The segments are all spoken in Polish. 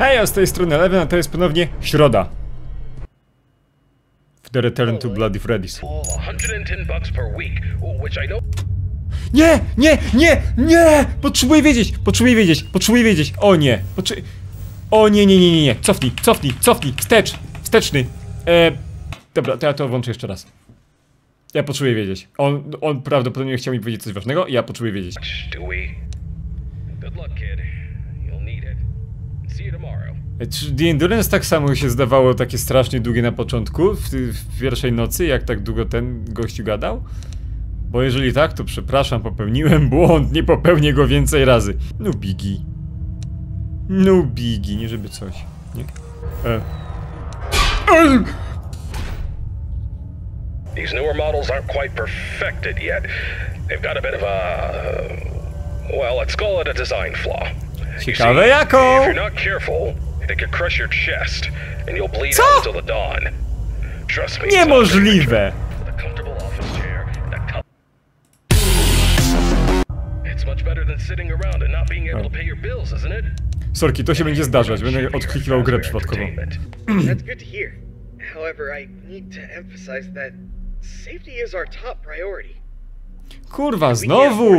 Hej, a z tej strony Eleven, a to jest ponownie środa. W The Return to Bloody Freddy's. All 110 bucks per week, which I know Nie, nie, nie, nie! Potrzebuję wiedzieć, potrzebuję wiedzieć, potrzebuję wiedzieć. O nie, potrze... O nie, nie, nie, nie, nie. Cofnij, cofnij, cofnij, wstecz, wsteczny. E... Dobra, to ja to włączę jeszcze raz. Ja potrzebuję wiedzieć. On, on prawdopodobnie chciał mi powiedzieć coś ważnego i ja potrzebuję wiedzieć. Good luck, kid. Czy The Endurance tak samo się zdawało takie strasznie długie na początku, w, w pierwszej nocy, jak tak długo ten gościu gadał? Bo jeżeli tak, to przepraszam, popełniłem błąd, nie popełnię go więcej razy. No bigi. No nie żeby coś, nie? E. Ej! These newer models aren't quite perfected yet. They've got a bit of a. Well, let's call it a design flaw. Ciekawe jaką? Co? Niemożliwe! It? Sorki, to się będzie zdarzać, będę odklikiwał grę przypadkowo. Kurwa, znowu!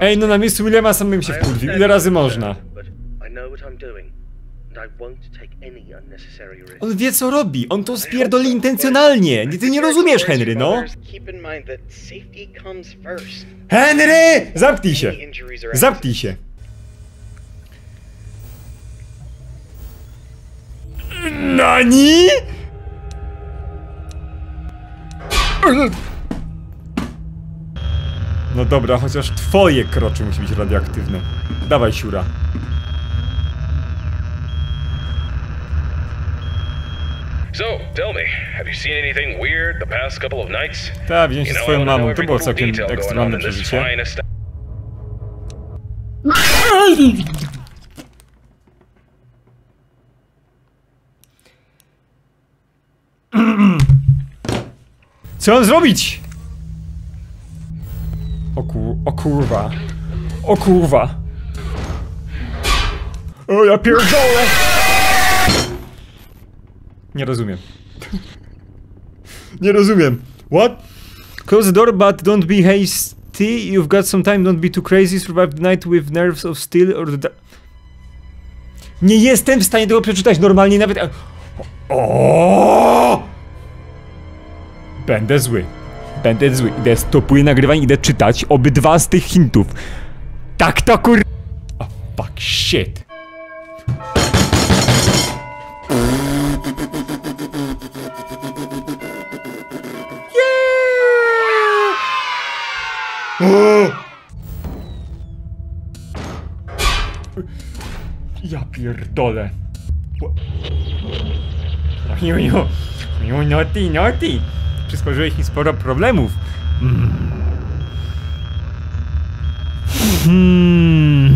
Ej, no na miejscu Williama samym się wkurwił. Ile razy można? On wie co robi, on to spierdoli intencjonalnie! Nie, ty nie rozumiesz, Henry, no! Henry! Zamknij się! Zamknij się! NANI?! No dobra, chociaż twoje krocze musi być radioaktywne. Dawaj, siura. So, tell me, have you seen anything weird the past couple of nights? Ta, wziąłem się know mamą, to było całkiem ekstremalne przeżycie. Co mam zrobić? O kur... o kurwa. O kurwa. O ja pierdolę! Nie rozumiem. Nie rozumiem. What? Close the door, but don't be hasty. You've got some time, don't be too crazy. Survive the night with nerves of steel or the... Nie jestem w stanie tego przeczytać normalnie nawet... O! Będę zły. Będę zły. Idę stopuję nagrywanie, idę czytać obydwa z tych hintów. Tak to kur... Oh, fuck shit. Ja pierdolę. Juju, juju, naughty, naughty. Przysporzyłeś mi sporo problemów. Mm. Hmm.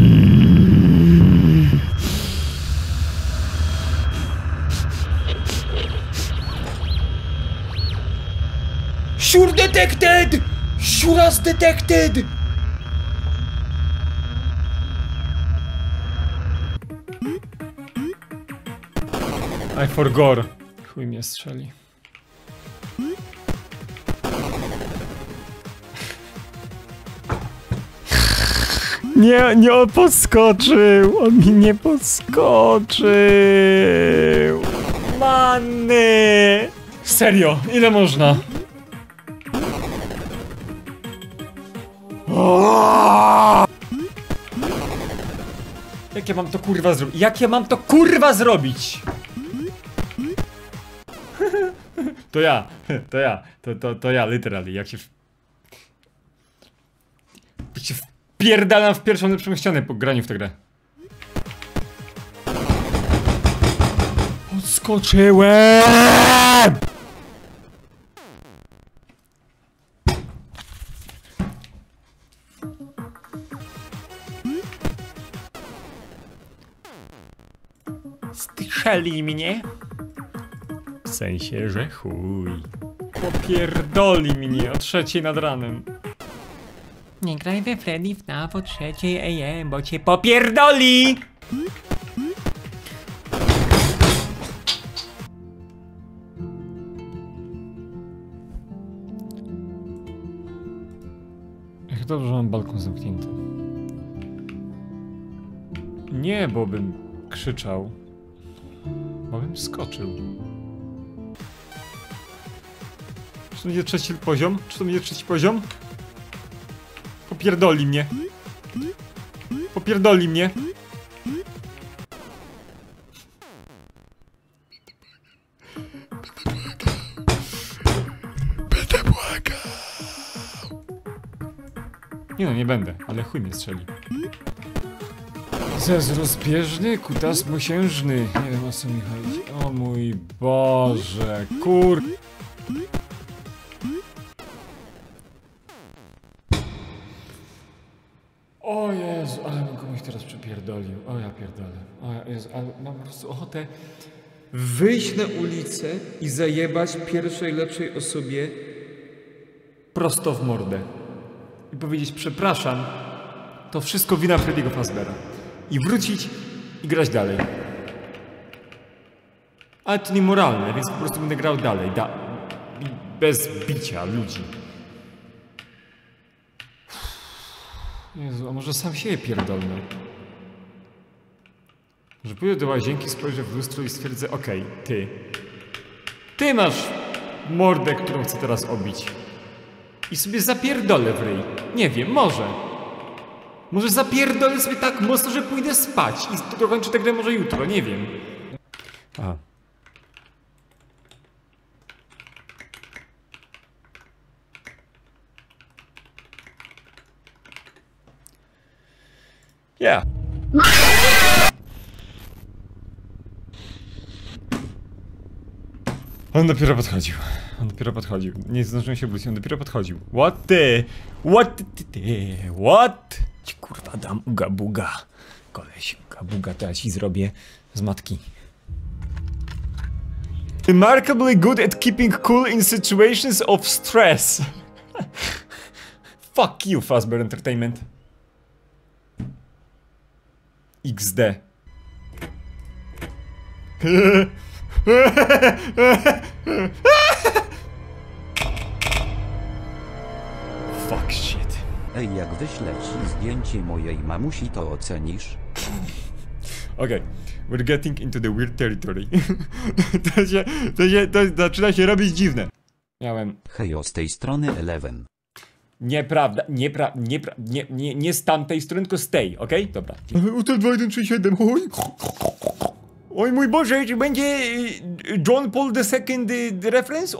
Sure detected! Shuras detected! I forgot. Chuj mnie strzeli. Nie, nie on podskoczył! On mi nie podskoczył! Manny! Serio, ile można? O! Jak ja mam to kurwa zrobić? Jak ja mam to kurwa zrobić? To ja, to ja, to, to, to ja, literally, jak się... w- Jak się wpierdalam w pierwszą lepszą ścianę po graniu w tę grę. Podskoczyłem! Strzeli mnie? W sensie, że chuj. Popierdoli mnie o trzeciej nad ranem. Nie graj we Freddy w na po trzeciej AM, bo cię popierdoli! Jak dobrze, że mam balkon zamknięty. Nie, bo bym krzyczał. Bo bym skoczył. Czy to będzie trzeci poziom? Czy to będzie trzeci poziom? Popierdoli mnie. Popierdoli mnie. Będę błagał. Nie no, nie będę, ale chuj mnie strzeli. Zez rozbieżny, kutas mosiężny. Nie wiem o co mi chodzi. O mój Boże, kur... ale mam po prostu ochotę wyjść na ulicę i zajebać pierwszej lepszej osobie prosto w mordę. I powiedzieć przepraszam, to wszystko wina Freddy'ego Fazbera. I wrócić i grać dalej. Ale to niemoralne, więc po prostu będę grał dalej. Da bez bicia ludzi. Jezu, a może sam siebie pierdolnę? Że pójdę do łazienki, spojrzę w lustro i stwierdzę, okej, ty. Ty masz mordę, którą chcę teraz obić. I sobie zapierdolę w ryj. Nie wiem, może. Może zapierdolę sobie tak mocno, że pójdę spać i dokończę tę grę może jutro, nie wiem. A. Yeah. On dopiero podchodził. On dopiero podchodził. Nie zdążyłem się obrócić, on dopiero podchodził. What the? What What? Ci kurwa dam uga buga. Koleś, uga buga to ja ci zrobię z matki. Remarkably good at keeping cool in situations of stress. Fuck you, Fazbear Entertainment. XD. Fuck shit. Ej, jak wyślę ci zdjęcie mojej mamusi, to ocenisz? Okay, we're getting into the weird territory. to się, to się, to zaczyna się robić dziwne. Miałem. Hejo, z tej strony Eleven. Nieprawda, niepra, niepra, nie, nie, nie z tamtej strony, tylko z tej, okej? Dobra. Hotel 2137, oj. Oj mój Boże, czy będzie y, John Paul II y, reference?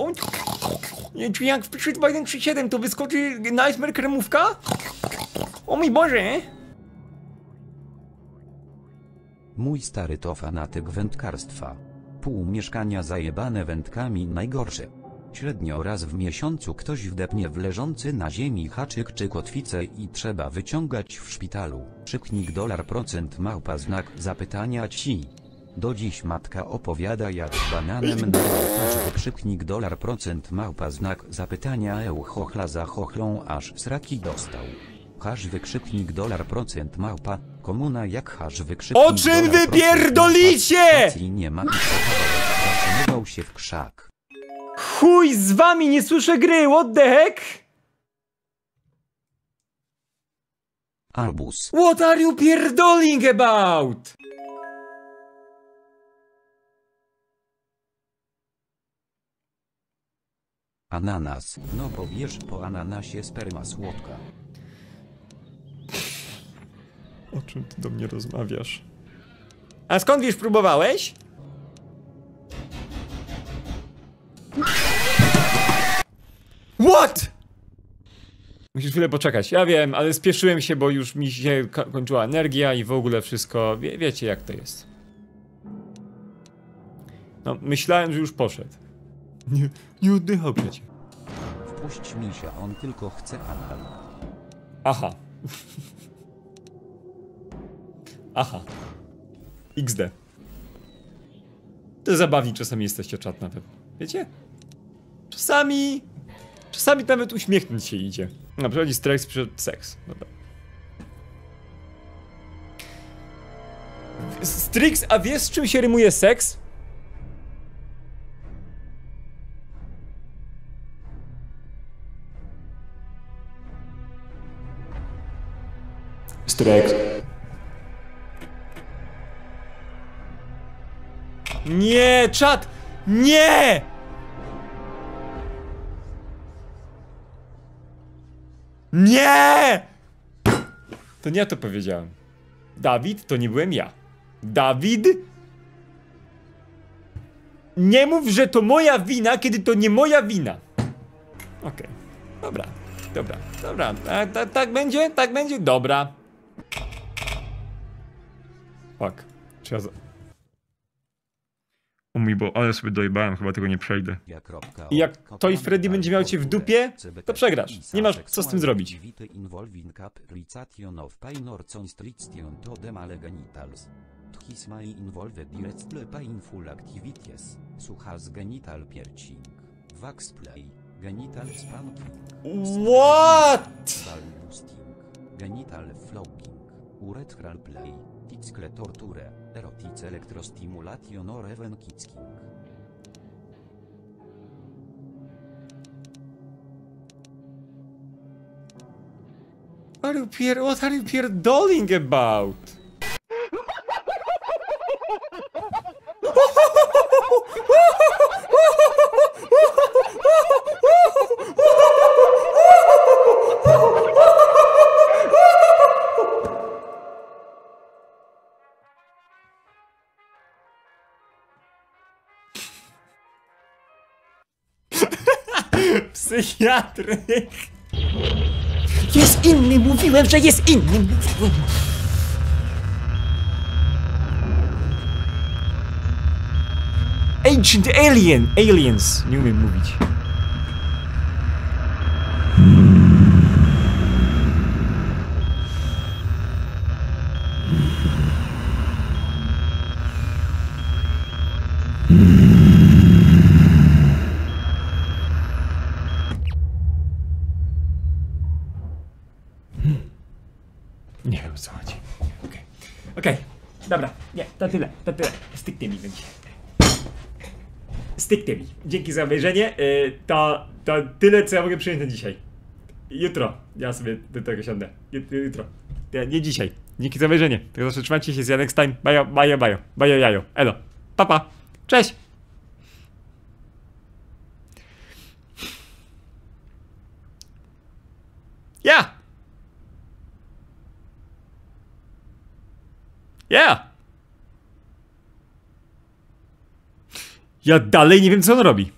Nie, Czy jak wpiszę 2137 to wyskoczy Nightmare kremówka? O mój Boże! Mój stary to fanatyk wędkarstwa. Pół mieszkania zajebane wędkami najgorsze. Średnio raz w miesiącu ktoś wdepnie w leżący na ziemi haczyk czy kotwicę i trzeba wyciągać w szpitalu. Krzyknik dolar procent małpa znak zapytania ci. Do dziś matka opowiada jak z bananem na ołtarzu krzyknik dolar procent małpa znak zapytania eł chochla za chochlą aż sraki dostał. Hasz wykrzyknik dolar procent małpa, komuna jak hasz wykrzyknik O czym dolar wy pierdolicie? nie ma i się w krzak. Chuj z wami, nie słyszę gry, what the heck? Albus. What are you pierdoling about? Ananas, no bo wiesz po ananasie sperma słodka. O czym ty do mnie rozmawiasz? A skąd wiesz, próbowałeś? What? Musisz chwilę poczekać. Ja wiem, ale spieszyłem się, bo już mi się ko- kończyła energia i w ogóle wszystko. Wie, wiecie, jak to jest. No, myślałem, że już poszedł. Nie, nie oddychał przecież. Wpuść mi się, on tylko chce anal. Aha. Aha. XD. To zabawni czasami jesteście czat nawet. Wiecie? Czasami... Czasami nawet uśmiechnąć się idzie. No, przychodzi stres przed seks. Dobra. Strix, a wiesz z czym się rymuje seks? Nie, czat! Nie! Nie! To nie ja to powiedziałem. Dawid to nie byłem ja. Dawid? Nie mów, że to moja wina, kiedy to nie moja wina. Okej. Dobra. Dobra. Dobra. A, ta, tak będzie? Tak będzie? Dobra. Fuck. Trzeba za... O mój bo, ale sobie dojebałem, chyba tego nie przejdę. I jak Toy Freddy będzie miał cię w dupie, to przegrasz. Nie masz co z tym zrobić. His may involve directly painful activities, such as genital piercing, wax play, genital spanking, What? genital flogging, urethral play, tickle torture, erotic electrostimulation or even kicking. What are you pier what are you pierdoling about? Psychiatryk. Jest inny, mówiłem, że jest inny. Mówiłem. Ancient Alien! Aliens! Nie umiem mówić. Dzięki za obejrzenie. Yy, to, to tyle, co ja mogę przyjąć na dzisiaj. Jutro. Ja sobie do tego siądę. Jut- Jutro. Nie, nie dzisiaj. Dzięki za obejrzenie. Tylko zawsze trzymajcie się z Janek Stein. Bajo, bajo, bajo. Bajo, jajo. Elo. Papa. Pa. Cześć. Ja! Ja! Ja dalej nie wiem, co on robi.